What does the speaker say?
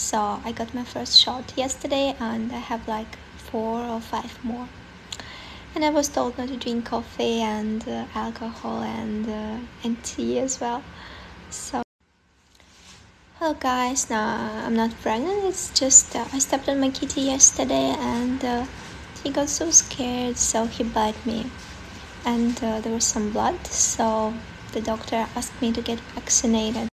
So I got my first shot yesterday and I have like four or five more. And I was told not to drink coffee and uh, alcohol and, uh, and tea as well. So Hello guys, now I'm not pregnant, it's just uh, I stepped on my kitty yesterday and uh, he got so scared so he bit me and uh, there was some blood so the doctor asked me to get vaccinated.